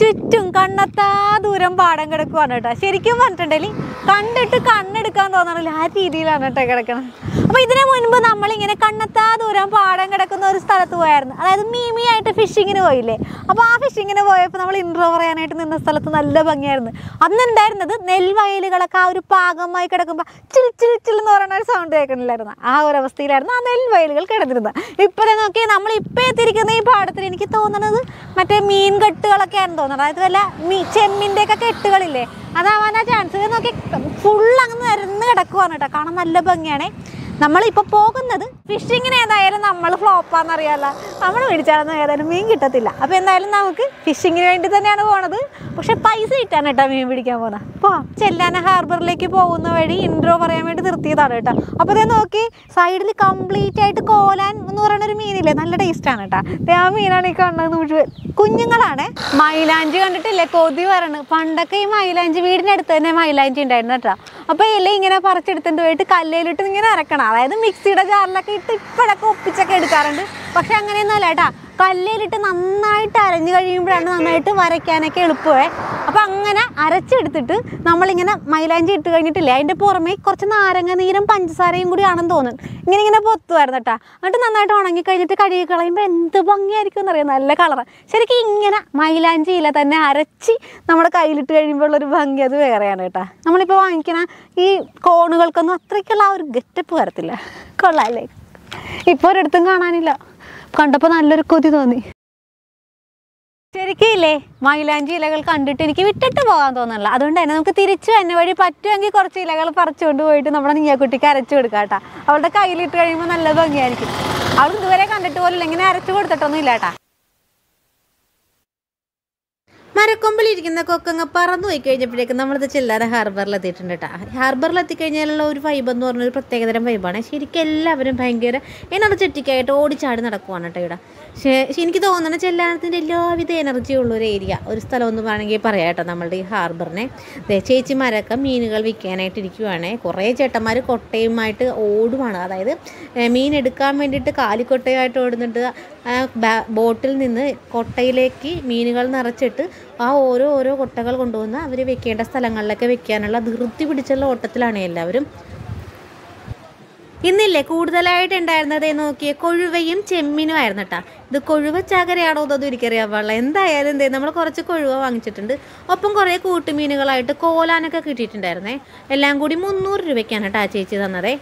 ചുറ്റും കണ്ണെത്താ ദൂരം പാടം കിടക്കുവാണ് കേട്ടോ. ശരിക്കും പറഞ്ഞിട്ടുണ്ടെങ്കിൽ കണ്ടിട്ട് കണ്ണെടുക്കാൻ തോന്നണില്ല. ആ രീതിയിലാണ് കേട്ടോ കിടക്കുന്നത് അപ്പോൾ ഇതിനു മുൻപ് നമ്മളിങ്ങനെ കണ്ണെത്താ ദൂരം പാടം കിടക്കുന്ന ഒരു സ്ഥലത്ത് പോയായിരുന്നു. അതായത് മീമി ആയിട്ട് ഫിഷിങ്ങിന് പോയില്ലേ? അപ്പോൾ ആ ഫിഷിങ്ങിന് പോയപ്പോൾ നമ്മൾ ഇൻട്രോ പറയാനായിട്ട് നിന്ന സ്ഥലത്ത് നല്ല ഭംഗിയായിരുന്നു. അന്ന് ഉണ്ടായിരുന്നത് നെൽവയലുകളൊക്കെ ആ ഒരു പാകമായി കിടക്കുമ്പോൾ ചിൽ ചിൽ ചിൽ എന്ന് പറയുന്ന ഒരു സൗണ്ട് കേൾക്കണില്ലായിരുന്നു ആ ഒരു അവസ്ഥയിലായിരുന്നു ആ നെൽവയലുകൾ കിടന്നിരുന്നത്. ഇപ്പോഴേ നോക്കിയാൽ നമ്മൾ ഇപ്പോൾ എത്തിയിരിക്കുന്ന ഈ പാടത്തിൽ എനിക്ക് തോന്നുന്നത് മറ്റേ മീൻ കെട്ടുകളൊക്കെയാണ് തോന്നുന്നത് അതായത് വല്ല മീ ചെമ്മിന്റെ ഒക്കെ കെട്ടുകളില്ലേ? അതാവാനാ ചാൻസ് നോക്കി ഫുൾ അങ്ങ് നിരന്ന് കിടക്കുവാണ് കേട്ടോ. കാണാൻ നല്ല ഭംഗിയാണേ. നമ്മളിപ്പോൾ പോകുന്നത് ഫിഷിങ്ങിന് ഏതായാലും നമ്മൾ ഫ്ലോപ്പാന്ന് അറിയാമല്ലോ നമ്മൾ മേടിച്ചാലൊന്നും ഏതായാലും മീൻ കിട്ടത്തില്ല. അപ്പോൾ എന്തായാലും നമുക്ക് ഫിഷിങ്ങിന് വേണ്ടി തന്നെയാണ് പോണത്. പക്ഷെ പൈസ കിട്ടാണ് കേട്ടോ മീൻ പിടിക്കാൻ പോകുന്നത് അപ്പോൾ ചെല്ലാന ഹാർബറിലേക്ക് പോകുന്ന വഴി ഇൻട്രോ പറയാൻ വേണ്ടി നിർത്തിയതാണ് കേട്ടോ. അപ്പോൾ ഇതേ നോക്കി സൈഡിൽ കംപ്ലീറ്റ് ആയിട്ട് കോലാൻ എന്ന് പറയുന്ന ഒരു മീനില്ലേ? നല്ല ടേസ്റ്റാണ് കേട്ടോ. ആ മീനാണ് ഈ കാണുന്നത് മുഴുവൻ. കുഞ്ഞുങ്ങളാണ്. മൈലാഞ്ചി കണ്ടിട്ടില്ലേ? കൊതി വരണം. പണ്ടൊക്കെ ഈ മൈലാഞ്ചി അടുത്ത് തന്നെ മൈലാഞ്ചി ഉണ്ടായിരുന്നു കേട്ടോ. അപ്പോൾ ഇല ഇങ്ങനെ പറിച്ചെടുത്തിട്ട് പോയിട്ട് കല്ലേലിട്ട് ഇങ്ങനെ അരക്കണം. അതായത് മിക്സിയുടെ ജാറിലൊക്കെ ഇട്ട് ഇപ്പോഴൊക്കെ ഒപ്പിച്ചൊക്കെ എടുക്കാറുണ്ട്. പക്ഷെ അങ്ങനെയൊന്നുമല്ല കേട്ടാ. കല്ലേലിട്ട് നന്നായിട്ട് അരഞ്ഞു കഴിയുമ്പോഴാണ് നന്നായിട്ട് വരയ്ക്കാനൊക്കെ എളുപ്പമേ. അപ്പോൾ അങ്ങനെ അരച്ചെടുത്തിട്ട് നമ്മളിങ്ങനെ മൈലാഞ്ചി ഇട്ട് കഴിഞ്ഞിട്ടില്ലേ? അതിന്റെ പുറമേ കുറച്ച് നാരങ്ങ നീരും പഞ്ചസാരയും കൂടി ആണെന്ന് തോന്നുന്നു. ഇങ്ങനെ ഇങ്ങനെ പൊത്തുമായിരുന്നു കേട്ടോ. എന്നിട്ട് നന്നായിട്ട് ഉണങ്ങി കഴിഞ്ഞിട്ട് കഴുകി കളയുമ്പോൾ എന്ത് ഭംഗിയായിരിക്കും എന്നറിയാം. നല്ല കളറ്. ശരിക്കും ഇങ്ങനെ മൈലാഞ്ചി ഇല തന്നെ അരച്ച് നമ്മുടെ കയ്യിലിട്ട് കഴിയുമ്പോൾ ഉള്ളൊരു ഭംഗി അത് വേറെയാണ് കേട്ടോ. നമ്മളിപ്പോൾ വാങ്ങിക്കുന്ന ഈ കോണുകൾക്കൊന്നും അത്രയ്ക്കുള്ള ആ ഒരു ഗെറ്റപ്പ് വരത്തില്ല. കൊള്ളാം അല്ലേ? ഇപ്പോൾ ഒരിടത്തും കാണാനില്ല. കണ്ടപ്പോൾ നല്ലൊരു കൊതി തോന്നി. ശരിക്കും മൈലാഞ്ചി ഇലകൾ കണ്ടിട്ട് എനിക്ക് വിട്ടിട്ട് പോകാൻ തോന്നുന്നില്ല അതുകൊണ്ട് തന്നെ നമുക്ക് തിരിച്ചു എന്നെ വഴി പറ്റുമെങ്കിൽ കുറച്ച് ഇലകൾ പറിച്ചുകൊണ്ട് പോയിട്ട് നമ്മുടെ നീയക്കുട്ടിക്ക് അരച്ചു കൊടുക്കാം കേട്ടോ. അവളുടെ കയ്യിലിട്ട് കഴിയുമ്പോൾ നല്ല ഭംഗിയായിരിക്കും. അവൾ ഇതുവരെ കണ്ടിട്ട് പോലും ഇങ്ങനെ അരച്ചു കൊടുത്തിട്ടൊന്നും ഇല്ല കേട്ടാ. മരക്കൊമ്പിൽ ഇരിക്കുന്ന കൊക്കങ്ങ് പറന്നു പോയി കഴിഞ്ഞപ്പോഴേക്കും നമ്മളിത് ചെല്ലാറ് ഹാർബറിൽ എത്തിയിട്ടുണ്ട് കേട്ടോ ഹാർബറിൽ എത്തിക്കഴിഞ്ഞാലുള്ള ഒരു വൈബ് എന്ന് പറഞ്ഞൊരു പ്രത്യേകതരം വൈബാണ് ശരിക്കും എല്ലാവരും ഭയങ്കര എനർജി ചെട്ടിക്കായിട്ട് ഓടിച്ചാടി നടക്കുവാണ് കേട്ടോ ഇവിടെ. പക്ഷേ എനിക്ക് തോന്നുന്നത് ചെല്ലാനത്തിന്റെ എല്ലാവിധ എനർജിയുള്ള ഒരു ഏരിയ ഒരു സ്ഥലം എന്ന് വേണമെങ്കിൽ പറയാം കേട്ടോ നമ്മളുടെ ഈ ഹാർബറിനെ. ചേച്ചിമാരൊക്കെ മീനുകൾ വിൽക്കാനായിട്ട് ഇരിക്കുവാണ്. കുറേ ചേട്ടന്മാർ കൊട്ടയുമായിട്ട് ഓടുവാണ്. അതായത് മീൻ എടുക്കാൻ വേണ്ടിയിട്ട് കാലിക്കൊട്ടയായിട്ട് ഓടുന്നുണ്ട്. ബോട്ടിൽ നിന്ന് കൊട്ടയിലേക്ക് മീനുകൾ നിറച്ചിട്ട് ആ ഓരോ ഓരോ കൊട്ടകൾ കൊണ്ടുവന്ന് അവർ വെക്കേണ്ട സ്ഥലങ്ങളിലൊക്കെ വെക്കാനുള്ള ധൃതി പിടിച്ചുള്ള ഓട്ടത്തിലാണ് എല്ലാവരും. ഇന്നില്ലേ കൂടുതലായിട്ട് ഉണ്ടായിരുന്നത് നോക്കിയേ കൊഴുവയും ചെമ്മീനും ആയിരുന്നു ഇത് കൊഴുവ ചാകരയാണോ എന്നൊന്നും എനിക്കറിയാൻ പാടില്ല. എന്തായാലും എന്തേ നമ്മൾ കുറച്ച് കൊഴുവ വാങ്ങിച്ചിട്ടുണ്ട്. ഒപ്പം കുറേ കൂട്ടുമീനുകളായിട്ട് കോലാനൊക്കെ കിട്ടിയിട്ടുണ്ടായിരുന്നേ. എല്ലാം കൂടി മുന്നൂറ് രൂപയ്ക്കാണ് കേട്ടോ ആ ചേച്ചി തന്നതേ.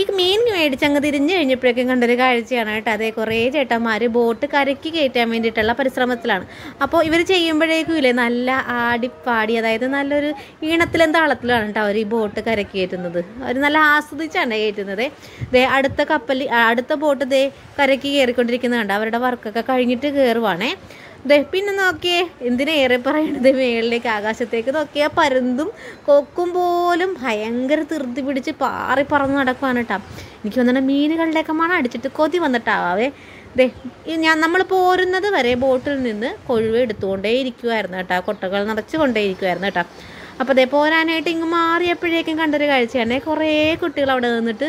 ഈ മീൻ മേടിച്ചങ്ങ് തിരിഞ്ഞ് കഴിഞ്ഞപ്പോഴേക്കും കണ്ടൊരു കാഴ്ചയാണ് കേട്ടോ. അതേ കുറേ ചേട്ടന്മാർ ബോട്ട് കരയ്ക്ക് കയറ്റാൻ വേണ്ടിയിട്ടുള്ള പരിശ്രമത്തിലാണ്. അപ്പോൾ ഇവർ ചെയ്യുമ്പോഴേക്കും ഇല്ലേ നല്ല ആടിപ്പാടി അതായത് നല്ലൊരു ഈണത്തിലും താളത്തിലാണ് കേട്ടോ അവർ ഈ ബോട്ട് കരയ്ക്ക് കയറ്റുന്നത്. അവർ നല്ല ആസ്വദിച്ചാണ് കയറ്റുന്നത്. ദേ അടുത്ത കപ്പൽ അടുത്ത ബോട്ട് ദേ കരയ്ക്ക് കയറിക്കൊണ്ടിരിക്കുന്നത് കണ്ടോ? അവരുടെ വർക്കൊക്കെ കഴിഞ്ഞിട്ട് കയറുവാണേ പിന്നെ നോക്കിയേ എന്തിനാ ഏറെ പറയണത്? മേളിലേക്ക് ആകാശത്തേക്ക് നോക്കിയാൽ പരുന്തും കൊക്കും പോലും ഭയങ്കര തിർത്തി പിടിച്ച് പാറി പറന്ന് നടക്കുവാണ് കേട്ടോ. എനിക്ക് വന്നിട്ട് മീനുകളുടെയൊക്കെ മണം അടിച്ചിട്ട് കൊതി വന്നിട്ടാവേ ദേ ഞാൻ നമ്മൾ പോരുന്നത് വരെ ബോട്ടിൽ നിന്ന് കൊഴുവ എടുത്തുകൊണ്ടേ ഇരിക്കുമായിരുന്നു കേട്ടോ. കൊട്ടകൾ നിറച്ച് കൊണ്ടേ ഇരിക്കുമായിരുന്നു കേട്ടോ. അപ്പോൾ അതേ പോരാനായിട്ട് ഇങ്ങ് മാറിയപ്പോഴേക്കും കണ്ടൊരു കാഴ്ചയാണ്. കുറേ കുട്ടികൾ അവിടെ നിന്നിട്ട്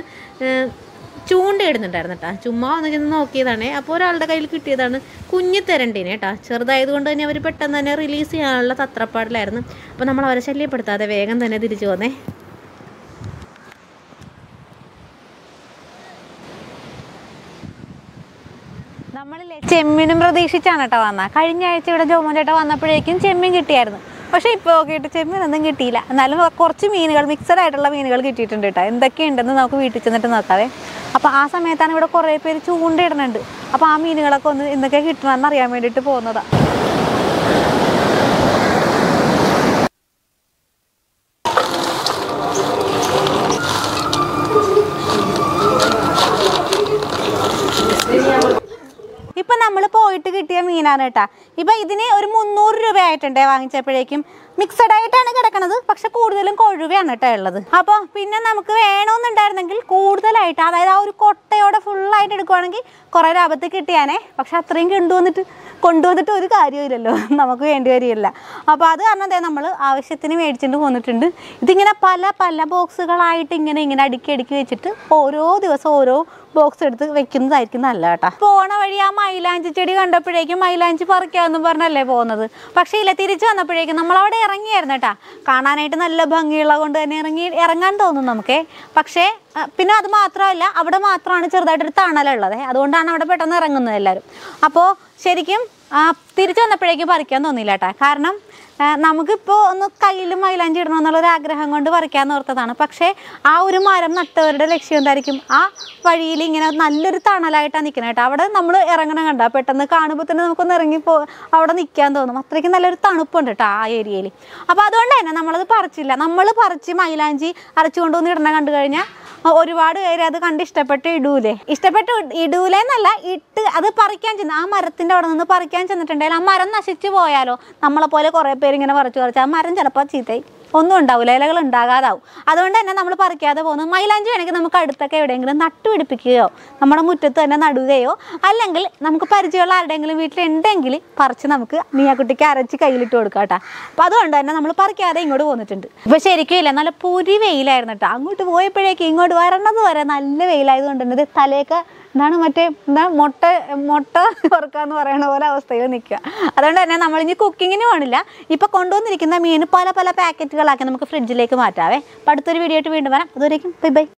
ചൂണ്ടയിടുന്നുണ്ടായിരുന്നു കേട്ടോ ചുമ്മാ ഒന്ന് ചെന്ന് നോക്കിയതാണ്. അപ്പോൾ ഒരാളുടെ കയ്യിൽ കിട്ടിയതാണ് കുഞ്ഞു തെരണ്ടീനെ കേട്ടോ ചെറുതായതുകൊണ്ട് തന്നെ അവർ പെട്ടെന്ന് തന്നെ റിലീസ് ചെയ്യാനുള്ള തത്രപ്പാടിലായിരുന്നു. അപ്പോൾ നമ്മൾ അവരെ ശല്യപ്പെടുത്താതെ വേഗം തന്നെ തിരിച്ചു പോന്നേ നമ്മളില്ലേ ചെമ്മീനും പ്രതീക്ഷിച്ചാണ് കേട്ടോ വന്നത് കഴിഞ്ഞ ആഴ്ച ഇവിടെ ജോമോൻ ചേട്ടാ വന്നപ്പോഴേക്കും ചെമ്മീൻ കിട്ടിയായിരുന്നു. പക്ഷേ ഇപ്പോൾ നോക്കിയിട്ട് ചെമ്മീനൊന്നും കിട്ടിയില്ല. എന്നാലും കുറച്ച് മീനുകൾ മിക്സഡ് ആയിട്ടുള്ള മീനുകൾ കിട്ടിയിട്ടുണ്ട് കേട്ടോ എന്തൊക്കെയുണ്ടെന്ന് നമുക്ക് വീട്ടിൽ ചെന്നിട്ട് നോക്കാവേ. അപ്പോൾ ആ സമയത്താണ് ഇവിടെ കുറേ പേര് ചൂണ്ടയിടുന്നുണ്ട്. അപ്പോൾ ആ മീനുകളൊക്കെ ഒന്ന് എന്തൊക്കെ കിട്ടണമെന്ന് അറിയാൻ വേണ്ടിയിട്ട് പോകുന്നതാണ് നമ്മൾ പോയിട്ട് കിട്ടിയ മീനാണ് കേട്ടാ. ഇപ്പൊ ഇതിന് ഒരു മുന്നൂറ് രൂപ ആയിട്ടുണ്ടേ വാങ്ങിച്ചപ്പോഴേക്കും. മിക്സഡ് ആയിട്ടാണ് കിടക്കുന്നത് പക്ഷെ കൂടുതലും കൊഴുവയാണ് കേട്ടോ ഉള്ളത്. അപ്പോൾ പിന്നെ നമുക്ക് വേണമെന്നുണ്ടായിരുന്നെങ്കിൽ കൂടുതലായിട്ട് അതായത് ആ ഒരു കൊട്ടയോടെ ഫുള്ളായിട്ട് എടുക്കുവാണെങ്കിൽ കുറേ ലാഭത്തിൽ കിട്ടിയാനേ. പക്ഷെ അത്രയും കൊണ്ടുവന്നിട്ട് കൊണ്ടുവന്നിട്ട് ഒരു കാര്യമില്ലല്ലോ നമുക്ക് വേണ്ടി വരികയില്ല. അപ്പോൾ അത് കാരണം ദേ നമ്മൾ ആവശ്യത്തിന് മേടിച്ചിട്ട് പോന്നിട്ടുണ്ട്. ഇതിങ്ങനെ പല പല ബോക്സുകളായിട്ട് ഇങ്ങനെ ഇങ്ങനെ അടുക്കി അടുക്കി വെച്ചിട്ട് ഓരോ ദിവസം ഓരോ ബോക്സ് എടുത്ത് വെക്കുന്നതായിരിക്കും നല്ല കേട്ടോ. പോണ വഴി ആ മൈലാഞ്ചി ചെടി കണ്ടപ്പോഴേക്കും മൈലാഞ്ചി പറിക്കാമെന്ന് പറഞ്ഞല്ലേ പോകുന്നത്? പക്ഷേ ഇല്ല തിരിച്ചു വന്നപ്പോഴേക്കും നമ്മളവിടെ ഇറങ്ങിയായിരുന്നു കേട്ടാ. കാണാനായിട്ട് നല്ല ഭംഗിയുള്ള കൊണ്ട് തന്നെ ഇറങ്ങി ഇറങ്ങാൻ തോന്നും നമുക്കേ. പക്ഷേ പിന്നെ അത് മാത്രമല്ല അവിടെ മാത്രമാണ് ചെറുതായിട്ടൊരു തണലുള്ളത്. അതുകൊണ്ടാണ് അവിടെ പെട്ടെന്ന് ഇറങ്ങുന്നത് എല്ലാവരും. അപ്പോൾ ശരിക്കും തിരിച്ചു വന്നപ്പോഴേക്കും പറിക്കാൻ തോന്നിയില്ല കേട്ടാ കാരണം ആ, നമുക്കിപ്പോൾ ഒന്ന് കയ്യിൽ മൈലാഞ്ചി ഇടണം എന്നുള്ളൊരു ആഗ്രഹം കൊണ്ട് പറിക്കാൻ ഓർത്തതാണ്. പക്ഷേ ആ ഒരു മരം നട്ടവരുടെ ലക്ഷ്യം എന്തായിരിക്കും? ആ വഴിയിൽ ഇങ്ങനെ നല്ലൊരു തണലായിട്ടാണ് നിൽക്കുന്നത് കേട്ടോ അവിടെ നമ്മൾ ഇറങ്ങണം കണ്ട പെട്ടെന്ന് കാണുമ്പോൾ തന്നെ നമുക്കൊന്ന് ഇറങ്ങിപ്പോ അവിടെ നിൽക്കാൻ തോന്നും. അത്രയ്ക്ക് നല്ലൊരു തണുപ്പുണ്ട് കേട്ടോ ആ ഏരിയയിൽ. അപ്പോൾ അതുകൊണ്ട് തന്നെ നമ്മളത് പറിച്ചില്ല. നമ്മൾ പറിച്ച് മൈലാഞ്ചി അരച്ചുകൊണ്ടുവന്ന് ഇടണ കണ്ടു കഴിഞ്ഞാൽ ഒരുപാട് പേര് അത് കണ്ട് ഇഷ്ടപ്പെട്ട് ഇടൂലേ? ഇഷ്ടപ്പെട്ട് ഇടൂലേ എന്നല്ല ഇട്ട് അത് പറിക്കാൻ ചെന്ന് ആ മരത്തിന്റെ അവിടെ നിന്ന് പറിക്കാൻ ചെന്നിട്ടുണ്ടെങ്കിൽ ആ മരം നശിച്ചു പോയാലോ? നമ്മളെ പോലെ കുറേ പേര് ഇങ്ങനെ പറിച്ചു പറിച്ച് ആ മരം ചിലപ്പോൾ ചീത്തയായി ഒന്നും ഉണ്ടാവില്ല ഇലകൾ ഉണ്ടാകാതാവും. അതുകൊണ്ട് തന്നെ നമ്മൾ പറിക്കാതെ പോകുന്നത് മൈലാഞ്ചി വേണമെങ്കിൽ നമുക്ക് അടുത്തൊക്കെ എവിടെയെങ്കിലും നട്ടുപിടിപ്പിക്കുകയോ നമ്മുടെ മുറ്റത്ത് തന്നെ നടുകയോ അല്ലെങ്കിൽ നമുക്ക് പരിചയമുള്ള ആരുടെയെങ്കിലും വീട്ടിലുണ്ടെങ്കിൽ പറിച്ച് നമുക്ക് നീയാക്കുട്ടിക്ക് അരച്ച് കയ്യിലിട്ട് കൊടുക്കാം കേട്ടോ. അപ്പോൾ അതുകൊണ്ട് തന്നെ നമ്മൾ പറിക്കാതെ ഇങ്ങോട്ട് പോന്നിട്ടുണ്ട്. ഇപ്പോൾ ശരിക്കും ഇല്ല നല്ല പുരി വെയിലായിരുന്നു കേട്ടോ. അങ്ങോട്ട് പോയപ്പോഴേക്കും ഇങ്ങോട്ട് വരണമെന്ന് വരെ നല്ല വെയിലായതുകൊണ്ട് തന്നെ തലയൊക്കെ എന്താണ് മറ്റേ എന്താ മുട്ട മുട്ട തുറക്കാന്ന് പറയണ പോലെ അവസ്ഥയിൽ നിൽക്കുക. അതുകൊണ്ട് തന്നെ നമ്മൾ ഇനി കുക്കിങ്ങിന് വേണില്ല ഇപ്പം കൊണ്ടുവന്നിരിക്കുന്ന മീൻ പല പല പാക്കറ്റുകളാക്കി നമുക്ക് ഫ്രിഡ്ജിലേക്ക് മാറ്റാവേ. അപ്പം അടുത്തൊരു വീഡിയോ ആയിട്ട് വീണ്ടും വരാം. അതുവരേക്കും ബൈ ബൈ